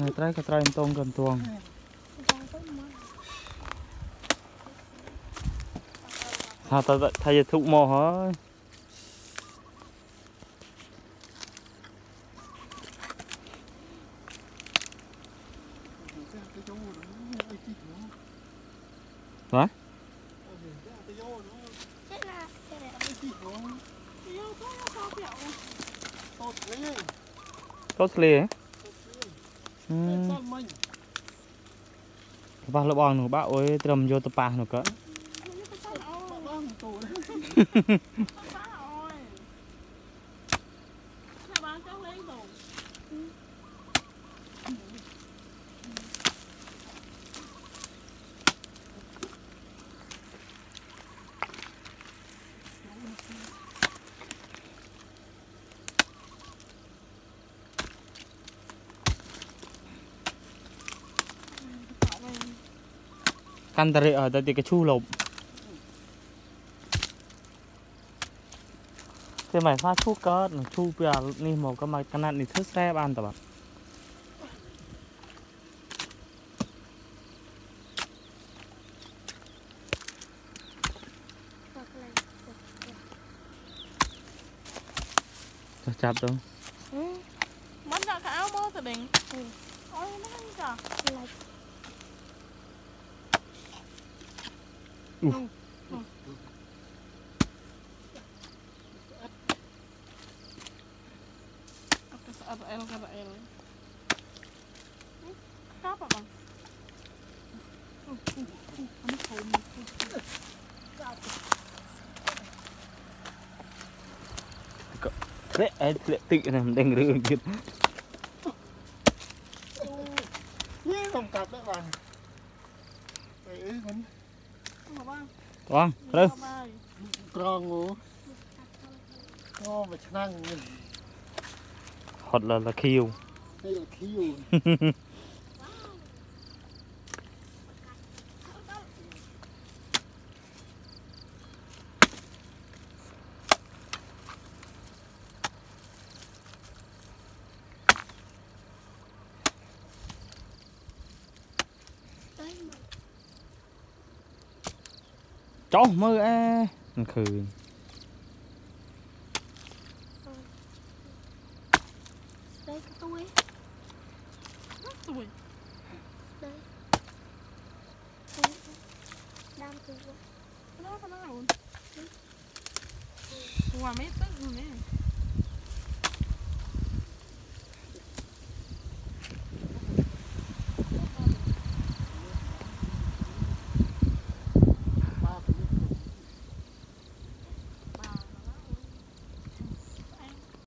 ngày trái cái trái tông cần tuồng. Ha ta thay thụ mò hả? Hả? Tốt lì ទេសល់មិញរបស់លបងនោះបាក់អើយត្រឹមយកទៅប៉ះនោះក៏បងទៅ Căn tare ở đây thì cái chu lộp. Thế mày pha chu cỡ chu bia ni một cái mà cái này thì thức xe ban tập. Chạp đâu. Mất ra cái áo mơ từ đỉnh Ôi nó không cả Kata L kata L Apa bang? Ini lệ tự này mình đang kìa. Nhé không cặp đấy bạn Đấy បងត្រូវក្រងអូអូមួយឆ្នាំហត់លលខៀវលខៀវ Chó mơ. Nó khừ. cái tôi Tuổi đây. Đam tôi Nó có nó ổn Qua mấy tức rồi nè